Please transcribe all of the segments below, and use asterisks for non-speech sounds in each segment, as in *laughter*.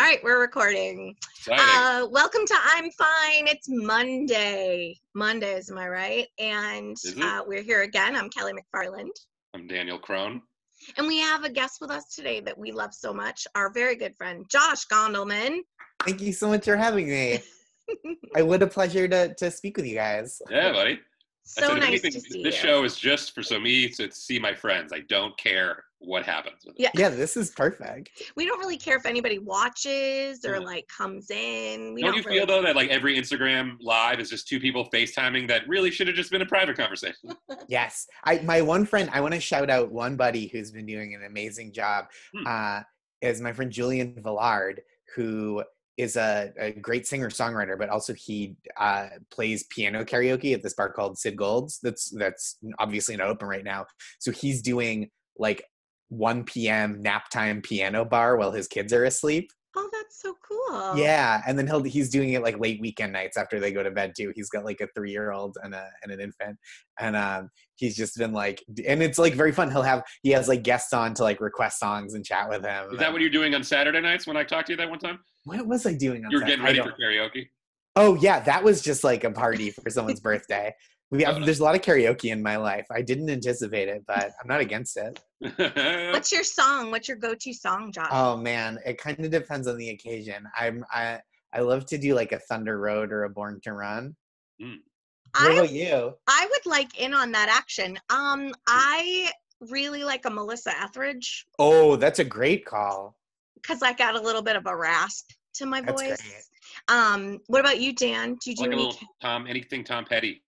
All right, we're recording. Uh, welcome to I'm Fine. It's Monday. Mondays, am I right? And uh, we're here again. I'm Kelly MacFarland. I'm Daniel Crohn. And we have a guest with us today that we love so much, our very good friend, Josh Gondelman. Thank you so much for having me. *laughs* I would a pleasure to to speak with you guys. Yeah, buddy. So said, nice anything, to see this you. show is just for so me to see my friends. I don't care what happens with it. Yeah. Yeah, this is perfect. we don't really care if anybody watches or Yeah. like comes in. We don't don't, you really feel though that like every Instagram live is just two people FaceTiming that really should have just been a private conversation? *laughs* Yes. I my one friend, I want to shout out one buddy who's been doing an amazing job. Hmm. Uh is my friend Julian Velard, who is a, a great singer songwriter, but also he uh, plays piano karaoke at this bar called Sid Gold's. That's that's obviously not open right now. So he's doing like 1 p.m. nap time piano bar while his kids are asleep. Oh, that's so cool. Yeah, and then he'll he's doing it like late weekend nights after they go to bed too. He's got like a three year old and a and an infant, and um, he's just been like, and it's like very fun. He'll have he has like guests on to like request songs and chat with him. Is that what you're doing on Saturday nights when I talked to you that one time? what was I doing? On You were Sat- getting ready for karaoke. Oh yeah, that was just like a party for someone's birthday. We have, nice. there's a lot of karaoke in my life. I didn't anticipate it, but I'm not against it. *laughs* What's your song? What's your go-to song, Josh? Oh man, it kind of depends on the occasion. I'm I I love to do like a Thunder Road or a Born to Run. What I about you? I would like in on that action. Um, I really like a Melissa Etheridge Oh, that's a great call. because I got a little bit of a rasp to my That's voice. great. Um, what about you, Dan? Do you do like a little Tom, anything Tom Petty.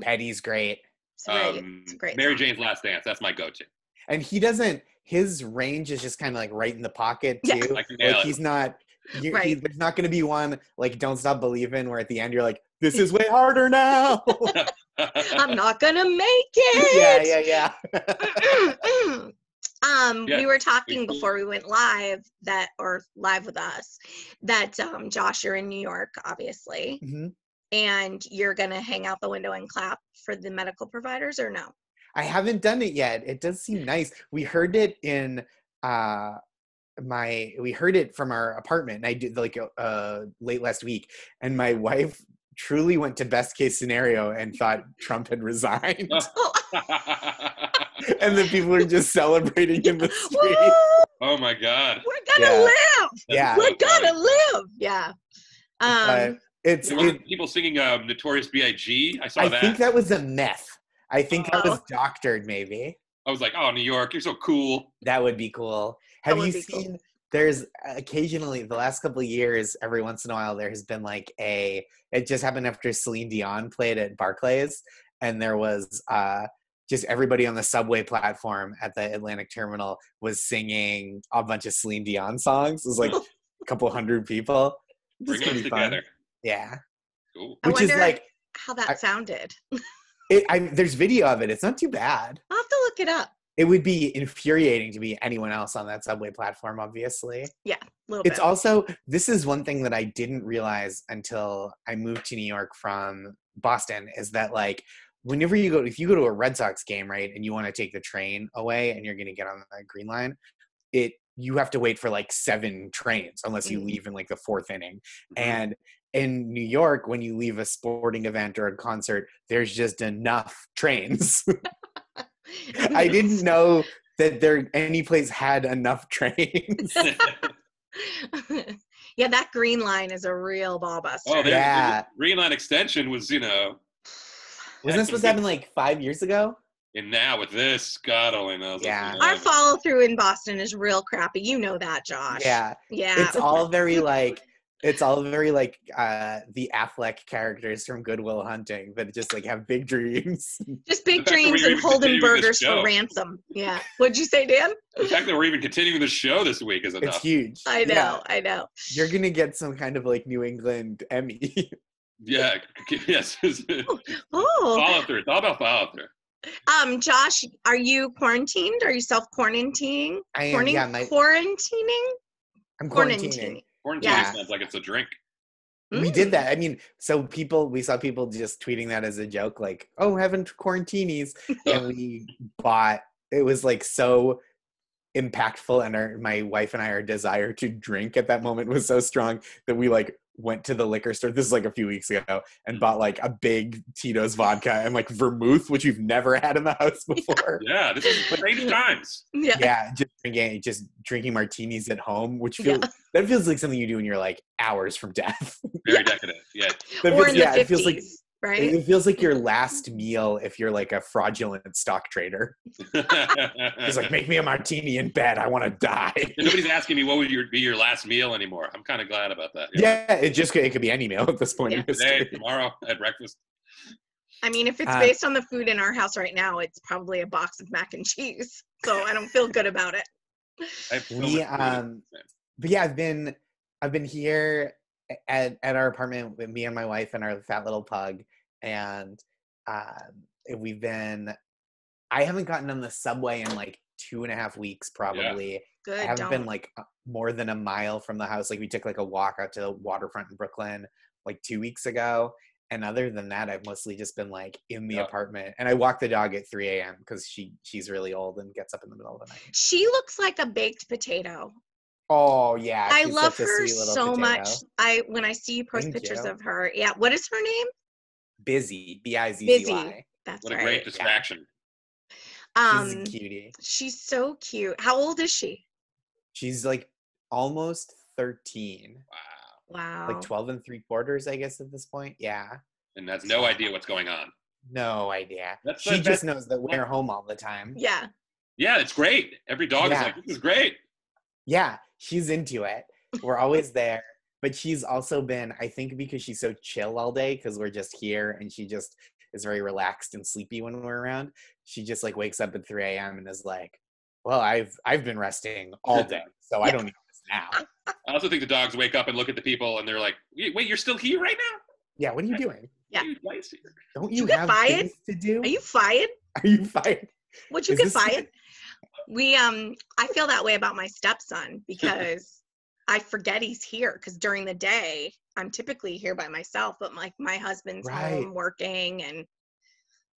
Petty's great. It's great, Um, it's great Mary song. Jane's Last Dance. That's my go-to. And he doesn't his range is just kind of like right in the pocket too. I can nail Like he's not you, he, Right. there's not going to be one like don't stop believing where at the end you're like this is way harder now. *laughs* I'm not gonna make it. yeah, yeah. yeah. *laughs* um, Yeah, we were talking before we went live that, or live with us, that um, Josh, you're in New York, obviously, Mhm. And you're gonna hang out the window and clap for the medical providers, or no? I haven't done it yet. It does seem nice. We heard it in uh my we heard it from our apartment and I did like uh late last week and my wife truly went to best case scenario and thought Trump had resigned. *laughs* And the people are just celebrating in the *laughs* street. oh my God. we're gonna Yeah. live. Yeah. We're gonna live. Yeah. Um, But it's There it, people singing um, Notorious B.I.G. I saw I that. I think that was a myth. I think that was Oh. doctored maybe. I was like, oh, New York, you're so cool. That would be cool. Have you be cool. seen? There's occasionally the last couple of years, every once in a while, there has been like a. It just happened after Celine Dion played at Barclays, and there was uh, just everybody on the subway platform at the Atlantic Terminal was singing a bunch of Celine Dion songs. It was like *laughs* a couple hundred people. It's Bringing us pretty fun. Together. Yeah, Cool. I which is wonder like how that I- sounded. *laughs* it, I, there's video of it. It's not too bad. I'll have to look it up. It would be infuriating to be anyone else on that subway platform, obviously. A little It's bit. also this is one thing that I didn't realize until I moved to New York from Boston is that like whenever you go if you go to a Red Sox game, right, and you want to take the train away and you're going to get on the green line, it you have to wait for like seven trains unless you Mhm. leave in like the fourth inning. Mhm. And in New York, when you leave a sporting event or a concert, there's just enough trains. *laughs* I didn't *laughs* know that there any place had enough trains. *laughs* yeah, that green line is a real ball buster. oh, Yeah. Green Line extension was, you know, Wasn't this supposed to happen like five years ago? and now with this, God only knows. what's Yeah. going Our follow through in Boston is real crappy. You know that, Josh. Yeah. Yeah. It's all very like it's all very like uh the Affleck characters from Good Will Hunting that just like have big dreams. *laughs* *laughs* Just big The fact that dreams and holding continuing burgers for ransom. Yeah. What'd you say, Dan? The fact that we're even continuing the show this week is enough. it's huge. I know. Yeah. I know. You're gonna get some kind of like New England Emmy. *laughs* Yeah, yes. Oh. follow through. It's all about follow through. Um, Josh, are you quarantined? Are you self quarantining? I am yeah, my quarantining? I'm Quarantining. quarantining. Quarantine Yeah. sounds like it's a drink. We Mm. did that. I mean, so people we saw people just tweeting that as a joke, like, oh, having quarantinis. *laughs* and we bought it was like so impactful and our my wife and I our desire to drink at that moment was so strong that we like went to the liquor store this is like a few weeks ago and mm-hmm. bought like a big Tito's vodka and like vermouth which we've never *laughs* had in the house *laughs* before. Yeah, this is crazy *laughs* times. Yeah. yeah, just drinking just drinking martinis at home, which Yeah. feels that feels like something you do when you're like hours from death. Very decadent. Yeah. That Or feels- in the yeah, it 50s, feels like right? it feels like your *laughs* last meal if you're like a fraudulent stock trader. It's like make me a martini in bed. I want to die. And nobody's asking me what would your, be your last meal anymore. I'm kind of glad about that. you know. Yeah, it just could- it could be any meal at this point. Yeah. Today, tomorrow, at breakfast. I mean, if it's Uh, based on the food in our house right now, it's probably a box of mac and cheese. So I don't feel good about it. I have so We, um, But yeah, I've been I've been here at at our apartment with me and my wife and our fat little pug, and um, we've been. I haven't gotten on the subway in like two and a half weeks, probably. Good. I haven't don't. been like uh, more than a mile from the house. Like we took like a walk out to the waterfront in Brooklyn like two weeks ago. And other than that, I've mostly just been like in the Yeah. apartment. And I walk the dog at 3 a.m. because she she's really old and gets up in the middle of the night. she looks like a baked potato. Oh yeah, I she's love her so potato. much. I when I see you post Thank pictures you. of her, yeah. What is her name? Busy, B I Z Z Y. Busy. That's What a great distraction. She's Um, a cutie. she's so cute. How old is she? She's like almost 13, Wow. Wow. like 12 and three quarters, I guess, at this point. Yeah. And has no idea what's going on. No idea. That's She just best- knows that we're home all the time. Yeah. Yeah, it's great. Every dog Yeah. is like, this is great. Yeah, she's into it. We're always there. But she's also been, I think, because she's so chill all day, because we're just here and she just is very relaxed and sleepy when we're around. She just like wakes up at 3 a.m. and is like, Well, I've I've been resting all *laughs* day, so I don't need this now. I also think the dogs wake up and look at the people and they're like, wait, wait, you're still here right now? Yeah, what are you doing? Yeah. You? Don't you you get have fired? things to do? Are you fired? Are you fired? Would you Is get this- fired? We um I feel that way about my stepson *laughs* because I forget he's here because during the day I'm typically here by myself, but like my husband's Right. home working and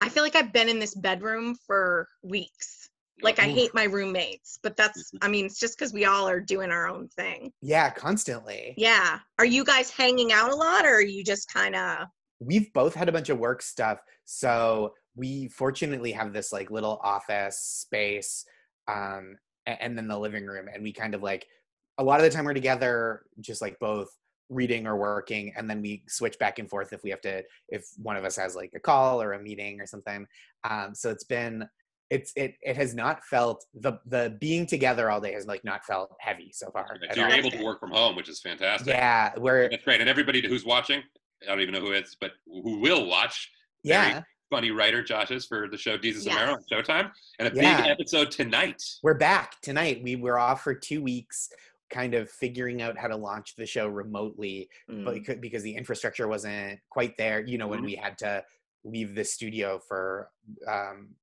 I feel like I've been in this bedroom for weeks. Like I hate my roommates, but that's I mean it's just because we all are doing our own thing. Yeah, constantly. Yeah. Are you guys hanging out a lot or are you just kind of We've both had a bunch of work stuff. So we fortunately have this like little office space um and then the living room and we kind of like a lot of the time we're together just like both reading or working and then we switch back and forth if we have to if one of us has like a call or a meeting or something um so it's been it's it it has not felt the the being together all day has like not felt heavy so far So you're all. able to work from home, which is fantastic. yeah we're That's great. And everybody who's watching, I don't even know who it's, but who will watch, yeah funny writer Josh is for the show Jesus Yes. Amaro on Showtime. And a big episode tonight. we're back tonight. We were off for two weeks, kind of figuring out how to launch the show remotely, mm, but becau- because the infrastructure wasn't quite there, you know, when Mhm. we had to leave the studio for um,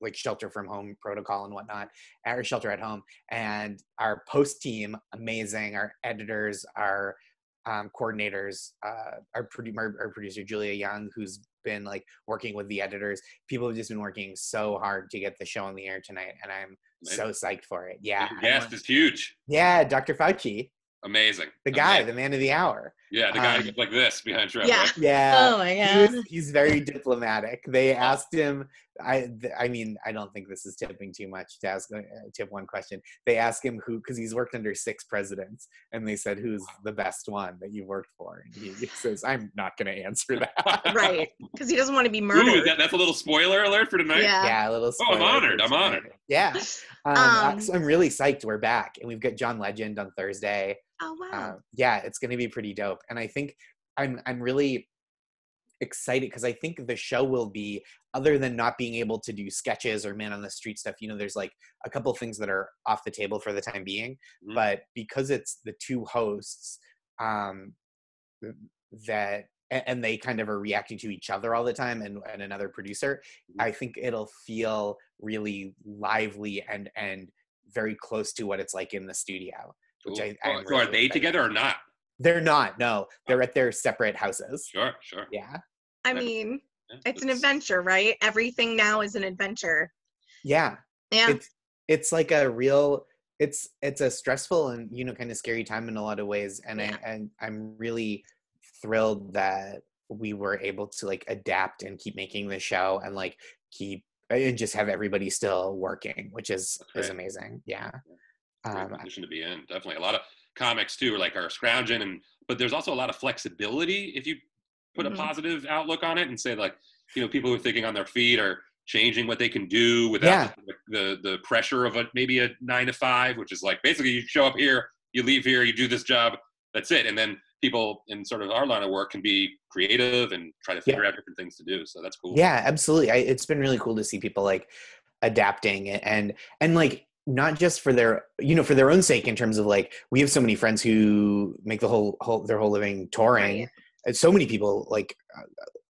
like shelter from home protocol and whatnot, our shelter at home, and our post team, amazing. Our editors, our um, coordinators, uh, our, produ- our, our producer Julia Young, who's been like working with the editors. People have just been working so hard to get the show on the air tonight, and I'm so psyched for it. Yeah, guest is huge. yeah, Dr. Fauci, Amazing. the guy, Amazing. the man of the hour. Yeah, the guy um, like this behind Trevor. Yeah. Yeah, Oh my he god. was- he's very diplomatic. They asked him. I th- I mean, I don't think this is tipping too much to ask uh, tip one question. They asked him who because he's worked under six presidents, and they said who's the best one that you've worked for, and he, he says, "I'm not going to answer *laughs* that." right. Because he doesn't want to be Ooh, murdered. that, that's a little spoiler alert for tonight. Yeah. yeah, a little. Oh, I'm honored, I'm honored. Yeah, *laughs* um, Um, so I'm really psyched. We're back, and we've got John Legend on Thursday. Oh wow. uh, yeah, it's going to be pretty dope. And I think I'm I'm really excited because I think the show will be other than not being able to do sketches or man on the street stuff. You know, there's like a couple things that are off the table for the time being, Mhm. but because it's the two hosts um, that and they kind of are reacting to each other all the time and, and another producer Mhm. i think it'll feel really lively and and very close to what it's like in the studio which Cool. I- I'm so are they excited. together or not? they're not. No, they're at their separate houses. Sure, sure. Yeah, I mean, Yeah, it's an adventure, right? Everything now is an adventure. yeah. Yeah. It's it's like a real it's it's a stressful and you know kind of scary time in a lot of ways and Yeah. I and I'm really thrilled that we were able to like adapt and keep making the show and like keep and just have everybody still working, which is That's is great. amazing. Yeah. Great Um, position to be in. Definitely a lot of comics too are like are scrounging, and but there's also a lot of flexibility if you put Mhm. a positive outlook on it and say like you know people who are thinking on their feet are changing what they can do without the, the the pressure of a maybe a nine to five, which is like basically you show up here, you leave here, you do this job, that's it, and then people in sort of our line of work can be creative and try to figure out different things to do. So that's cool. yeah absolutely I, it's been really cool to see people like adapting and and like not just for their you know for their own sake in terms of like we have so many friends who make the whole, whole their whole living touring Right. and so many people like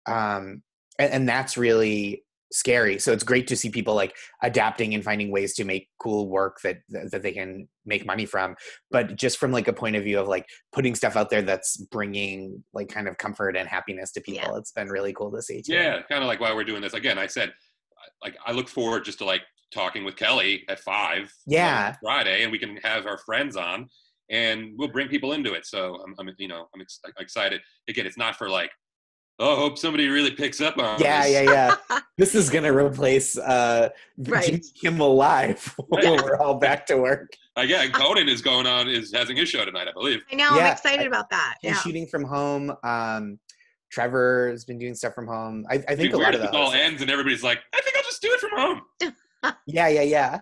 uh, um and, and that's really scary so it's great to see people like adapting and finding ways to make cool work that that that they can make money from but just from like a point of view of like putting stuff out there that's bringing like kind of comfort and happiness to people Yeah. it's been really cool to see too. Yeah, kind of like why we're doing this. Again, I said, like, I look forward just to like talking with Kelly at five. Yeah. on Friday, and we can have our friends on, and we'll bring people into it. So I'm, I'm you know, I'm ex- excited. Again, it's not for like, oh, hope somebody really picks up on. yeah this. yeah yeah *laughs* this is gonna replace uh Right. Jimmy kimmel live *laughs* when Right. we're all back to work Again, Conan is going on, is having his show tonight, I believe. I know. Yeah, I'm excited I- about that. he's Yeah. shooting from home um trevor has been doing stuff from home i, I think be a lot of if those this all ends and everybody's like, I think I'll just do it from home. *laughs* yeah yeah yeah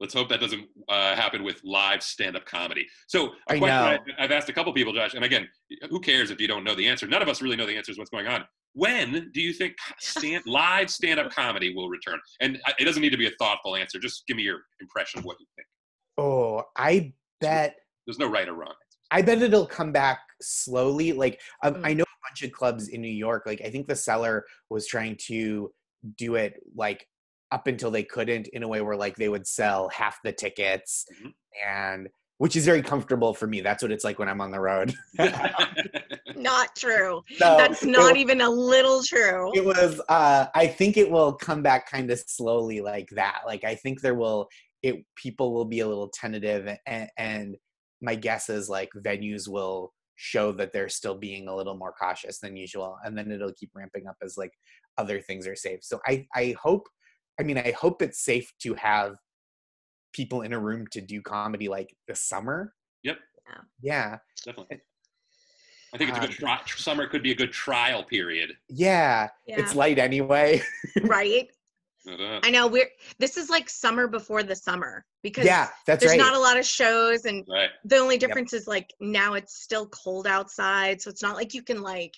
Let's hope that doesn't uh, happen with live stand-up comedy. So a I question know. I, I've asked a couple people, Josh, and again, who cares if you don't know the answer? None of us really know the answer answers. What's going on? When do you think *laughs* stand, live stand-up comedy will return? And it doesn't need to be a thoughtful answer. Just give me your impression of what you think. oh i bet There's no right or wrong. I bet it'll come back slowly. Like um, Mm. I know a bunch of clubs in New York. Like I think the Cellar was trying to do it like up until they couldn't in a way where like they would sell half the tickets Mhm. and which is very comfortable for me. That's what it's like when I'm on the road. *laughs* *laughs* Not true. So That's not wa- even a little true. it was uh i think it will come back kind of slowly like that like i think there will it people will be a little tentative and, and my guess is like venues will show that they're still being a little more cautious than usual and then it'll keep ramping up as like other things are safe so i i hope i mean i hope it's safe to have people in a room to do comedy like this summer Yep. Yeah. yeah Definitely. I think it's a good Um, try. Summer could be a good trial period. yeah, Yeah. it's light anyway *laughs* right. Uh, I know. We're. This is like summer before the summer because yeah that's there's right not a lot of shows, and Right. the only difference is like now it's still cold outside, so it's not like you can like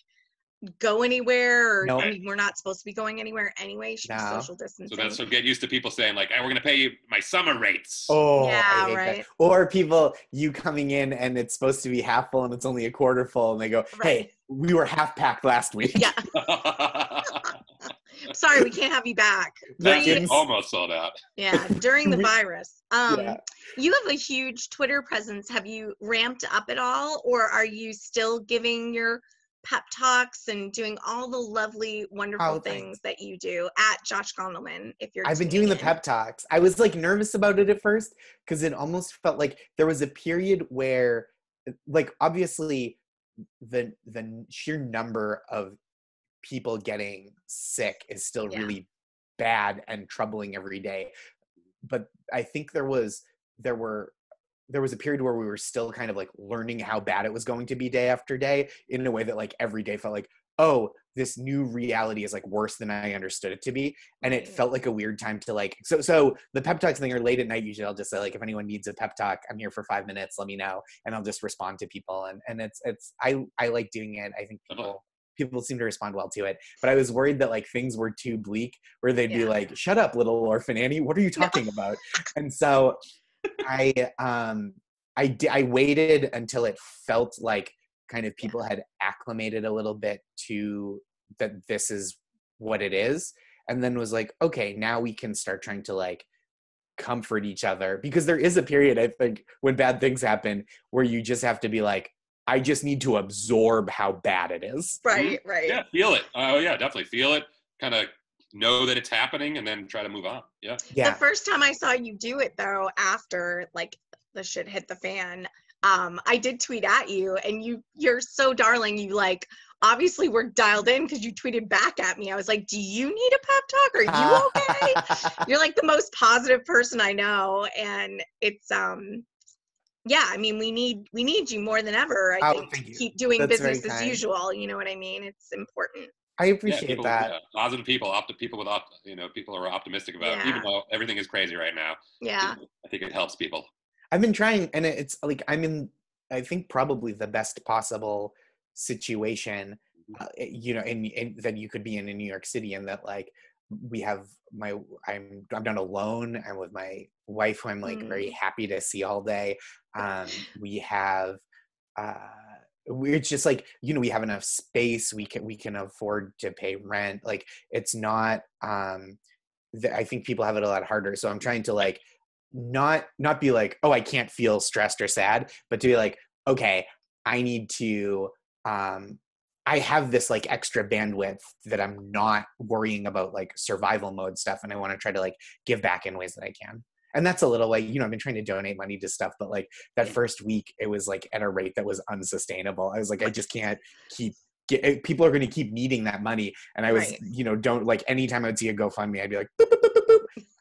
go anywhere. Or Nope. I mean, we're not supposed to be going anywhere anyway. You should be No. social distancing. So that's so get used to people saying like, "Hey, we're going to pay you my summer rates." Oh, Yeah, hate that. right. Or people, you coming in and it's supposed to be half full and it's only a quarter full, and they go, "Hey, we were half packed last week." yeah. *laughs* *laughs* Sorry, we can't have you back. That's Dickens. almost sold out. Yeah, during the *laughs* virus. Um, Yeah. you have a huge Twitter presence. Have you ramped up at all, or are you still giving your pep talks and doing all the lovely, wonderful Oh, things that you do at Josh Gondelman? If you're, I've been doing the pep talks. I was like nervous about it at first because it almost felt like there was a period where, uh, like, obviously, the the sheer number of people getting sick is still Yeah. really bad and troubling every day. But I think there was there were there was a period where we were still kind of like learning how bad it was going to be day after day in a way that like every day felt like oh this new reality is like worse than i understood it to be and it felt like a weird time to like so so the pep talks thing are late at night usually i'll just say like if anyone needs a pep talk i'm here for five minutes let me know and i'll just respond to people and and it's it's i i like doing it i think Uh-huh. people people seem to respond well to it but i was worried that like things were too bleak where they'd be like shut up little orphan annie what are you talking about? And so i um i di- i waited until it felt like kind of people had acclimated a little bit to that this is what it is and then was like okay now we can start trying to like comfort each other because there is a period i think when bad things happen where you just have to be like i just need to absorb how bad it is Right, right. Yeah, feel it. Oh yeah, definitely feel it. Kind of know that it's happening and then try to move on. Yeah. yeah. The first time I saw you do it though, after like the shit hit the fan, um, I did tweet at you and you you're so darling. You like obviously were dialed in because you tweeted back at me. I was like, Do you need a pep talk? Are you *laughs* okay? you're like the most positive person I know. And it's um yeah, I mean we need we need you more than ever. I Oh, think thank to keep doing That's business as usual. You know what I mean? It's important. I Yeah, appreciate people, that. yeah, positive people, opt- people with, opt- you know, people are optimistic about, Yeah. even though everything is crazy right now. Yeah. I think it helps people. I've been trying, and it's like I'm in. I think probably the best possible situation, uh, you know, in, in that you could be in in New York City, and that like we have my I'm I'm not alone. I'm with my wife, who I'm like very happy to see all day. Um, we have. Uh, we it's just like you know we have enough space we can we can afford to pay rent like it's not um i think people have it a lot harder so i'm trying to like not not be like oh i can't feel stressed or sad but to be like okay i need to um i have this like extra bandwidth that i'm not worrying about like survival mode stuff and i want to try to like give back in ways that i can and that's a little like you know i've been trying to donate money to stuff but like that first week it was like at a rate that was unsustainable i was like i just can't keep get, eh, people are going to keep needing that money and i was Right. you know don't like anytime i'd see a gofundme i'd be like boop, boop, boop, boop, boop.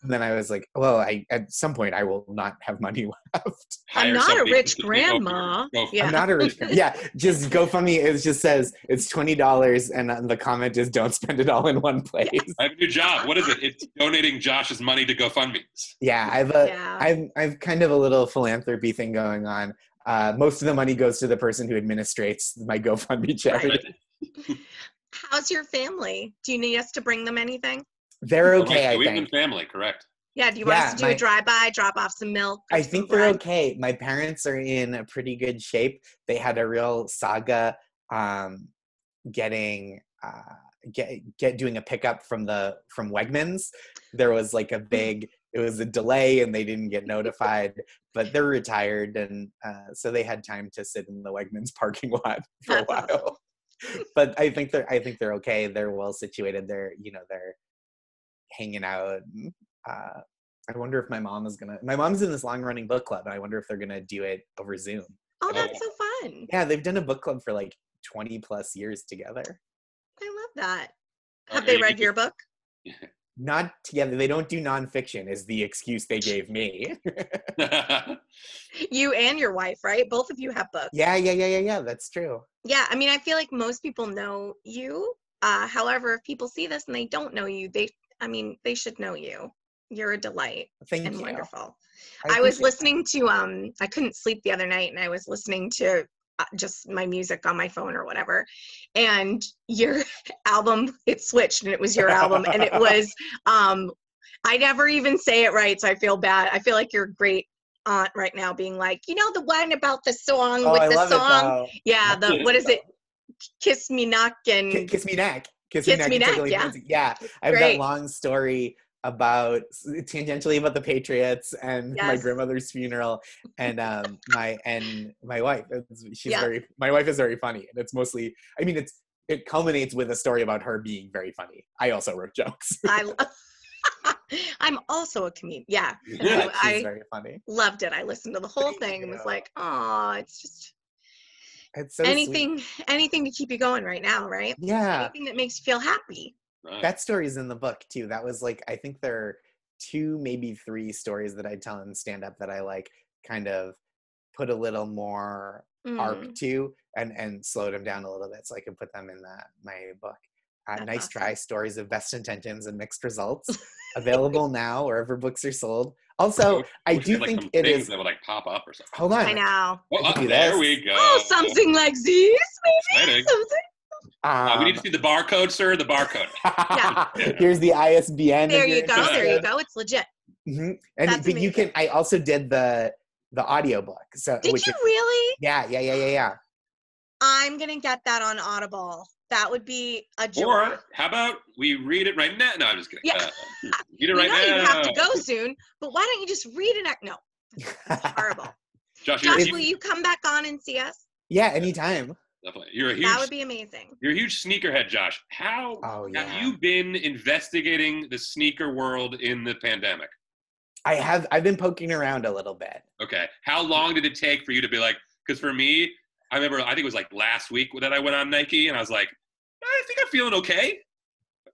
And then i was like well i at some point i will not have money *laughs* left I'm not a rich to take over your grandma. Yeah. i'm not a rich yeah just gofundme it just says it's $20 and uh, the comment is don't spend it all in one *laughs* place I have a new job. What is it? It's donating Josh's money to GoFundMe. yeah i've a Yeah. I've I've kind of a little philanthropy thing going on. Uh, most of the money goes to the person who administrates my GoFundMe charity. *laughs* How's your family? Do you need us to bring them anything? They're okay, I Cleveland think. family, correct. Yeah, do you want Yeah, us to do my- a drive-by, drop off some milk? I think they're bread? okay. My parents are in a pretty good shape. They had a real saga um, getting uh, get get doing a pickup from the from Wegmans. There was like a big it was a delay and they didn't get notified, but they're retired and uh, so they had time to sit in the Wegmans *laughs* parking lot for a *laughs* while. but I think they're I think they're okay. They're well situated. They're you know they're hanging out. and, Uh, I wonder if my mom is gonna. My mom's in this long running book club, and I wonder if they're gonna do it over Zoom. Oh, that's so fun. Yeah, they've done a book club for like twenty plus years together. I love that. Oh, Have yeah, they read could your book? Not together. They don't do nonfiction. Is the excuse they gave me. *laughs* *laughs* You and your wife, right? Both of you have books. yeah, yeah, yeah, yeah, yeah. That's true. Yeah, I mean, I feel like most people know you. Uh, however, if people see this and they don't know you, they, I mean, they should know you. You're a delight Thank and you. wonderful. I, was appreciate listening to um I couldn't sleep the other night and I was listening to uh, just my music on my phone or whatever and your *laughs* album it switched and it was your album and it was *laughs* um I never even say it right so I feel bad. I feel like you're great aunt right now being like, "You know the one about the song Oh, with I the song? it yeah, the what is it? Kiss me knock and Kiss me neck. Kiss, Kiss me me neck, yeah. fancy. Yeah. I have Great. that long story about tangentially about the Patriots and my grandmother's funeral and um my and my wife. She's Yeah. very my wife is very funny and it's mostly I mean it's it culminates with a story about her being very funny. I also wrote jokes. I *laughs* love, *laughs* I'm also a comedian. Yeah, Yeah, She's I- very funny. loved it. I listened to the whole thing and was like, "Oh, it's just It's so sweet. anything *laughs* anything to keep you going right now, right? Yeah. Anything that makes you feel happy. Right. that story's in the book too that was like i think there are two maybe three stories that i tell in stand up that i like kind of put a little more Mm. arc to and and slowed them down a little bit so i could put them in that my book uh, nice awesome. try stories of best intentions and mixed results *laughs* available now wherever books are sold also Wish- i do like, think some it things is that would like pop up or something. hold on I know. Well, I uh, there we go. Oh, something like these, maybe Exciting. something. Uh, we need to Um, see the barcode, sir. The barcode. yeah. *laughs* here's the isbn There you go. There you go. It's legit. hmm And That's but you can. I also did the the audiobook. So Did which you is, really? yeah, yeah, yeah, yeah, yeah. I'm gonna get that on Audible. That would be a joy. Or how about we read it right now? No, I'm just kidding. Yeah. Uh, read it *laughs* right now. Soon, but why don't you just read it? No, *laughs* horrible. Josh, Josh, will you come back on and see us? yeah, anytime. Definitely. You're a huge. That would be amazing. You're a huge sneakerhead, Josh. How Oh yeah. have you been investigating the sneaker world in the pandemic? I have. I've been poking around a little bit. Okay. How long did it take for you to be like? Because for me, I remember I think it was like last week that I went on Nike, and I was like, I think I'm feeling okay.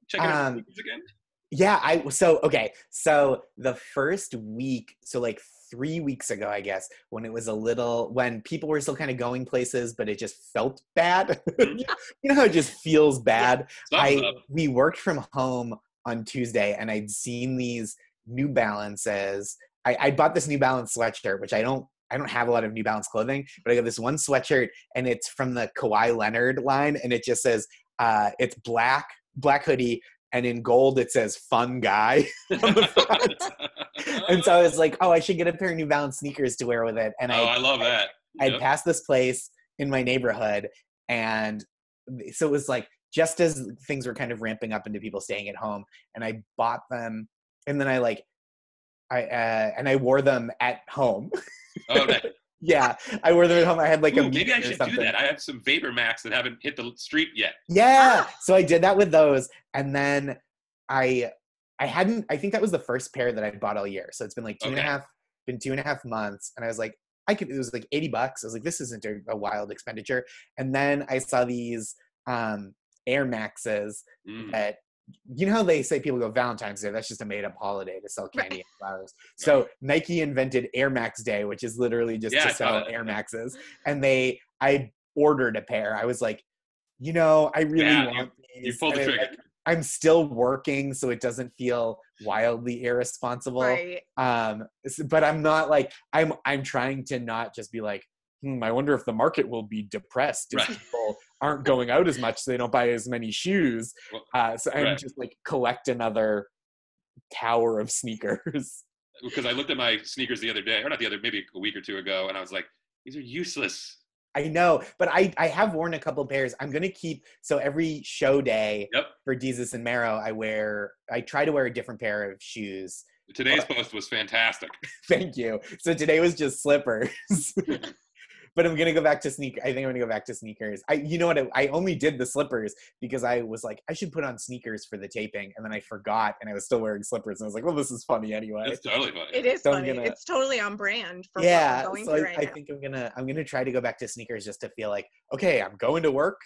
Checking out Um, sneakers again. Yeah, I so okay. So the first week, so like three weeks ago, I guess, when it was a little when people were still kind of going places, but it just felt bad. Mhm. *laughs* you know how it just feels bad. I up. we worked from home on Tuesday, and I'd seen these New Balances. I, I bought this New Balance sweatshirt, which I don't. I don't have a lot of New Balance clothing, but I got this one sweatshirt, and it's from the Kawhi Leonard line, and it just says uh, it's black, black hoodie, and in gold it says "fun guy" *laughs* on the front. *laughs* and so I was like, "Oh, I should get a pair of New Balance sneakers to wear with it." And oh, I I love that. I'd Yep. passed this place in my neighborhood, and so it was like just as things were kind of ramping up into people staying at home, and I bought them, and then I like, I uh, and I wore them at home. Oh. Yeah, I wore them at home. I had like a maybe I meeting or should do that. I have some Vapor Max that haven't hit the street yet. Yeah. Ah. So I did that with those. And then I I hadn't I think that was the first pair that I'd bought all year. So it's been like two and a half, been two and a half months. And I was like, I could it was like 80 bucks. I was like, this isn't a, a wild expenditure. And then I saw these um Air Maxes Mm. that you know how they say people go Valentine's Day, that's just a made up holiday to sell Right. candy and flowers. So Nike invented Air Max Day, which is literally just Yeah, to sell. Air Maxes. And they I ordered a pair. I was like, you know, I really Yeah, you- want You these. pulled the trigger. I'm still working, so it doesn't feel wildly irresponsible. Right. Um, but I'm not like I'm. I'm trying to not just be like, hmm, I wonder if the market will be depressed if Right. people aren't going out as much, so they don't buy as many shoes. Uh, so I'm right. just like collect another tower of sneakers. *laughs* because I looked at my sneakers the other day, or not the other, maybe a week or two ago, and I was like, these are useless. I know, but I I have worn a couple pairs. I'm gonna keep so every show day Yep. for Desus and Mero, I wear I try to wear a different pair of shoes. Today's post was fantastic. *laughs* Thank you. So today was just slippers. *laughs* but I'm gonna go back to sneaker. I think I'm gonna go back to sneakers. I, you know what? I, I only did the slippers because I was like, I should put on sneakers for the taping, and then I forgot, and I was still wearing slippers, and I was like, well, this is funny anyway. It's totally funny. It is So funny. gonna- It's totally on brand for yeah, what we're going so I, right I now. think I'm gonna I'm gonna try to go back to sneakers just to feel like, okay, I'm going to work.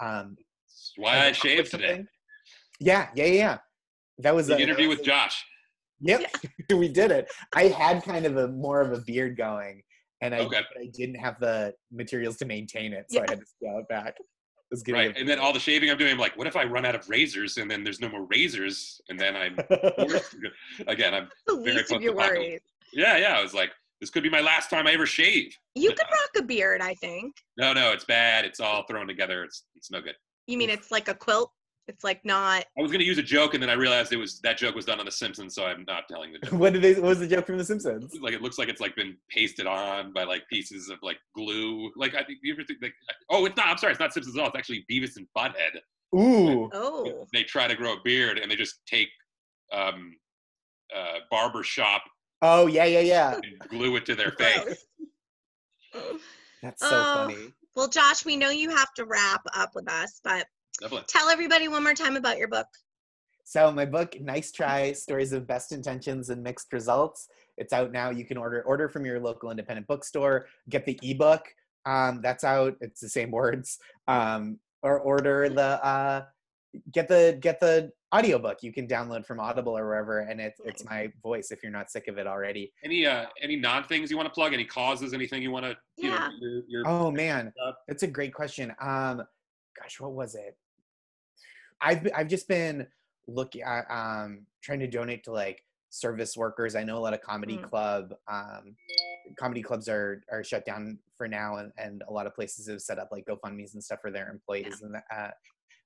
Um, That's why I I've shaved today. Yeah, yeah, yeah, yeah. That was The a- interview that with a- Josh. Yep, *laughs* we did it. I had kind of a more of a beard going, and I, Okay. I didn't have the materials to maintain it, so I had to scale it back. It was getting Right. And then all the shaving I'm doing, I'm like, what if I run out of razors and then there's no more razors? And then I'm *laughs* again, I'm the very least of close your to Paco. worries. yeah, yeah. I was like, this could be my last time I ever shave. You could *laughs* rock a beard, I think. No, no, it's bad. It's all thrown together. It's it's no good. You mean it's like a quilt? It's like not. I was gonna use a joke and then I realized it was that joke was done on The Simpsons, so I'm not telling the *laughs* joke. what did they? What was the joke from The Simpsons? like it looks like it's like been pasted on by like pieces of like glue. Like I think you ever think like oh it's not I'm sorry, it's not Simpsons at all. It's actually Beavis and Butthead. Ooh, Oh. They try to grow a beard and they just take um uh barber shop oh yeah, yeah, yeah. *laughs* and glue it to their face. That's so Oh. funny. Well, Josh, we know you have to wrap up with us, but Definitely. tell everybody one more time about your book. So my book, Nice Try: Stories of Best Intentions and Mixed Results. It's out now. You can order order from your local independent bookstore. Get the ebook. Um, that's out. It's the same *laughs* words. Um, or order the uh, get the get the audiobook you can download from Audible or wherever, and it's it's my voice if you're not sick of it already. Any uh any non things you want to plug? Any causes? Anything you want to you Yeah. know your, your Oh man, that's a great question. Um, gosh, what was it? I've be- I've just been looking at um trying to donate to like service workers. I know a lot of comedy Mm. club um comedy clubs are are shut down for now, and and a lot of places have set up like GoFundmes and stuff for their employees. And uh,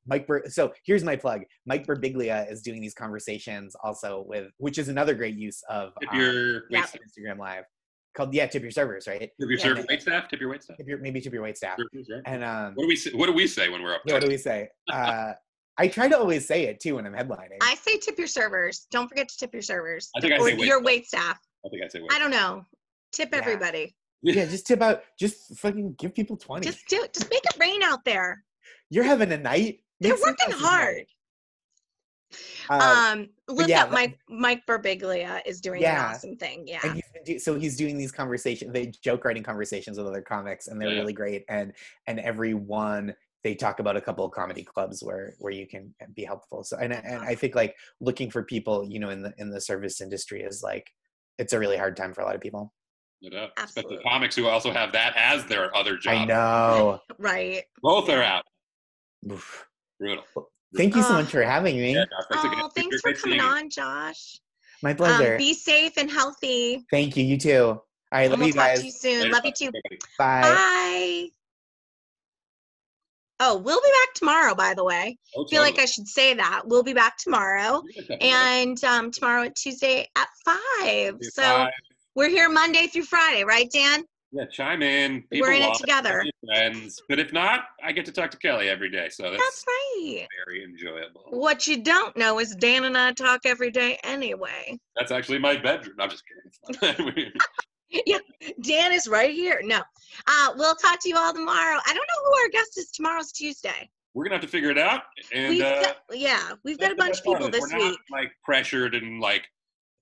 Mike, Ber- so here's my plug. Mike Birbiglia is doing these conversations also with, which is another great use of um, your yeah. Instagram Live called yeah, tip your servers, right? Tip your Yeah. server wait staff. Tip your wait staff. Tip your maybe tip your wait staff. Servers, right? And um, What do we say, what do we say when we're up yeah, there? what do we say? Uh, I try to always say it too when I'm headlining. I say tip your servers. Don't forget to tip your servers. I think I or say wait your staff. wait staff. I think I say wait. I don't know. Tip Yeah. everybody. *laughs* Yeah, just tip out. Just fucking give people twenty. Just do it. Just make it rain out there. You're having a night. They're Make working hard. Uh, um, look yeah, up Mike Mike Birbiglia is doing Yeah. an awesome thing. Yeah. and he's do, so he's doing these conversations they joke writing conversations with other comics and they're Yeah. really great and and every one they talk about a couple of comedy clubs where where you can be helpful so and and i think like looking for people you know in the in the service industry is like it's a really hard time for a lot of people No doubt. Especially Absolutely. comics who also have that as their other job. i know *laughs* right. Both are out. Oof. Brutal. thank you so much for having me Yeah, Josh, thanks again. Oh, thanks for coming on, Josh. my pleasure Um, be safe and healthy. thank you you too all right And love we'll you talk guys to you soon. Later, Love you too. bye Bye. Oh, we'll be back tomorrow, by the way. Oh, I feel like. I should say that. We'll be back tomorrow. You're gonna talk And um, tomorrow at Tuesday at five. about it. So Bye. we're here Monday through Friday, right, Dan? yeah, chime in. We're in it together. Friends, but if not, I get to talk to Kelly every day, so that's, That's right. very enjoyable. What you don't know is Dan and I talk every day anyway. That's actually my bedroom. I'm just kidding. *laughs* *laughs* Not. Dan is right here. No. Uh, we'll talk to you all tomorrow. I don't know who our guest is. Tomorrow's Tuesday. We're gonna have to figure it out, and we've uh, got, yeah, we've got a bunch of people this we're not, week. like pressured and like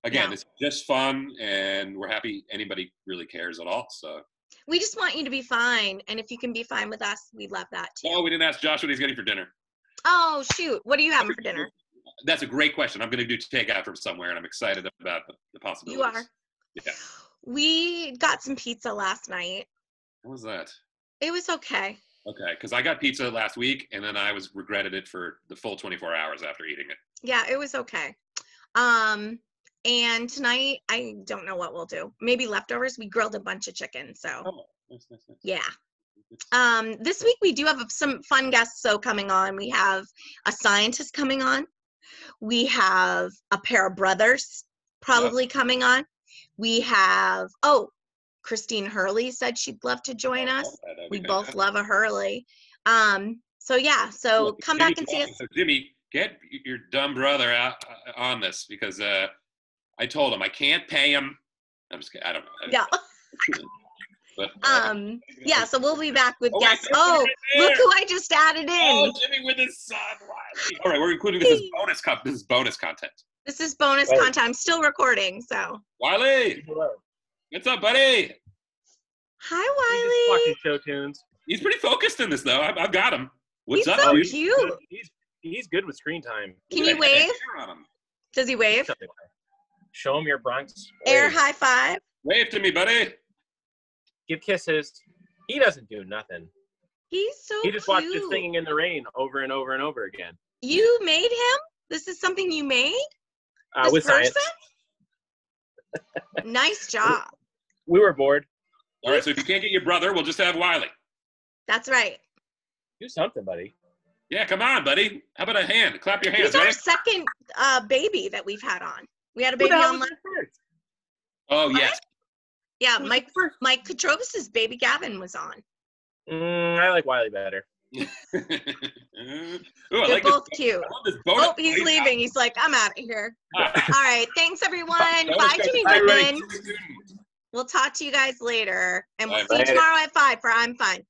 again, No. it's just fun, and we're happy anybody really cares at all. So, We just want you to be fine. And if you can be fine with us, we'd love that too. oh, we didn't ask Josh what he's getting for dinner. Oh, shoot. What are you having for dinner? That's a great question. I'm gonna do takeout from somewhere, and I'm excited about the, the possibilities. You are. Yeah. We got some pizza last night. What was that? It was okay. Okay, because I got pizza last week, and then I was regretted it for the full 24 hours after eating it. Yeah, it was okay. Um, and tonight I don't know what we'll do. Maybe leftovers. We grilled a bunch of chicken, so Oh, nice, nice, nice. yeah. Um, this week we do have some fun guests so coming on. We have a scientist coming on. We have a pair of brothers probably coming on. We have oh, Christine Hurley said she'd love to join Oh, us. We both love a Hurley. Um, so yeah, so Look, come Jimmy back and see us. So Jimmy, get your dumb brother out uh, on this because uh, I told him I can't pay him. I'm just kidding. I don't know. I- Yeah. *laughs* But, uh, Um, yeah, so we'll be back with Oh, guests. Oh, right look who I just added in. Oh, Jimmy with his son, Wiley. All right, we're including this as bonus. Con- this is bonus content. This is bonus Right. content. I'm still recording, so Wiley, what's up, buddy? hi Watching Wiley. show tunes. He's pretty focused in this, though. I've, I've got him. What's He's up, so dude? cute. He's he's good with screen time. Can you at that head wave? hair on him. Does he wave? Show him your Bronx. Air high five. Wave to me, buddy. Give kisses. He doesn't do nothing. He's so He just cute. watches Singing in the Rain over and over and over again. You made him? This is something you made? Uh, This with science, person? *laughs* nice job. we were bored. All right, so if you can't get your brother, we'll just have Wiley. That's right. Do something, buddy. Yeah, come on, buddy. How about a hand? Clap your hands, He's our second uh, baby that we've had on. We had a baby on. was la- your first? Oh, yes. Yeah, Who's Mike. first? Mike Katrovis's baby Gavin was on. Mm, I like Wiley better. *laughs* Ooh, They're like both this. cute. I love this. Oh, he's leaving. He's like, I'm out of here. *laughs* All right. Thanks, everyone. Bye, Jimmy. Goodman. We'll talk to you guys later. And we'll Bye. see you tomorrow at 5 for I'm Fine.